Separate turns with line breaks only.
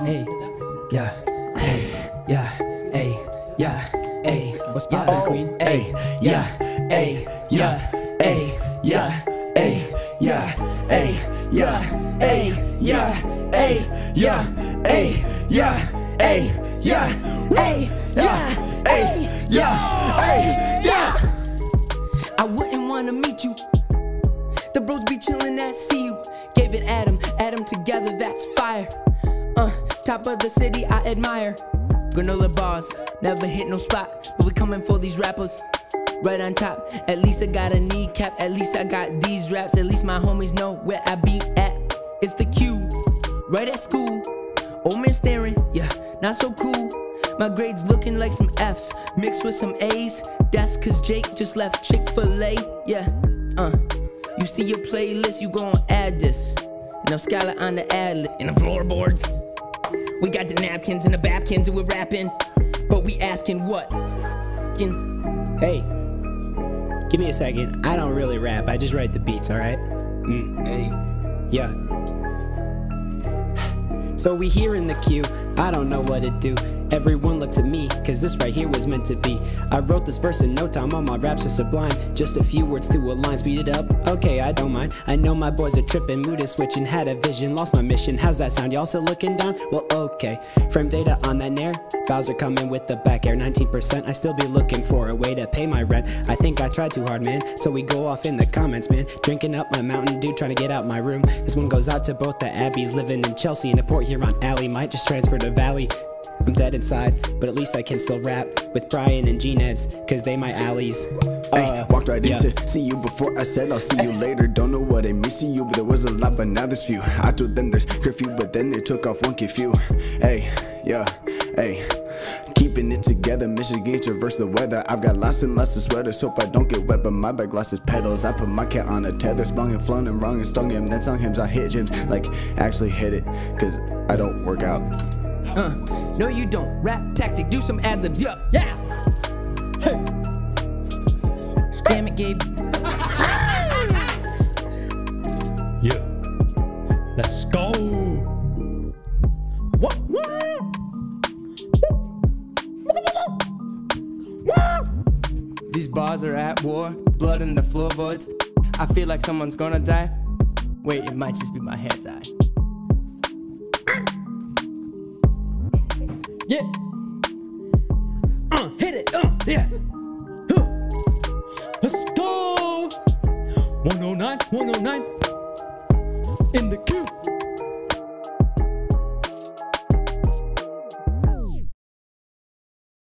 hey, yeah, hey, yeah, hey, yeah, hey.
What's
yeah,
poppin', queen?
Hey, yeah, hey, yeah, hey, yeah, hey, yeah, hey, yeah, hey, yeah, hey, yeah, hey, yeah, hey, yeah, hey, yeah, hey, yeah, hey, yeah. I wouldn't wanna meet you. The bros be chillin' at see you. Gave it Adam, Adam together, that's fire. Top of the city, I admire. Granola bars, never hit no spot, but we coming for these rappers. Right on top, at least I got a kneecap, at least I got these raps, at least my homies know where I be at. It's the Q, right at school. Old man staring, yeah, not so cool. My grades looking like some F's, mixed with some A's. That's cause Jake just left Chick fil A, yeah, uh. You see your playlist, you gon' add this. No scholar on the ad lib. And the floorboards. We got the napkins and the babkins and we're rapping. But we asking what?
Hey, give me a second. I don't really rap. I just write the beats. All right. Mm,
Hey.
yeah. So we here in the queue. I don't know what to do. Everyone looks at me, cause this right here was meant to be. I wrote this verse in no time, all my raps are sublime. Just a few words to a line, speed it up. Okay, I don't mind. I know my boys are tripping, mood is switching, had a vision, lost my mission. How's that sound? Y'all still looking down? Well, okay. Frame data on that nair. Bowser coming with the back air, 19%. I still be looking for a way to pay my rent. I think I tried too hard, man. So we go off in the comments, man. Drinking up my Mountain Dew, trying to get out my room. This one goes out to both the Abbeys living in Chelsea and the Port Huron Alley. Might just transfer to Valley. I'm dead inside, but at least I can still rap with Brian and G Neds, cause they my allies.
Hey,
Uh,
walked right
yeah.
into see you before I said I'll see you later. Don't know what I miss you, but there was a lot, but now there's few. I told them there's curfew, but then they took off one few. Hey, yeah, hey. Keeping it together, Michigan traverse the weather. I've got lots and lots of sweaters, hope I don't get wet. But my back lost its pedals. I put my cat on a tether, sprung and flung and wrong and stung him. Then sung him, I hit gyms, like actually hit it, cause I don't work out.
Uh, no, you don't. Rap tactic, do some ad libs. Yeah, yeah. Hey. Damn it, Gabe.
Yeah. Let's go.
What?
These bars are at war, blood in the floorboards. I feel like someone's gonna die. Wait, it might just be my hair dye.
Yeah. Uh, hit it. Uh, yeah. Huh. Let's go.
109, 109.
In the